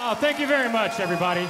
Oh, thank you very much, everybody.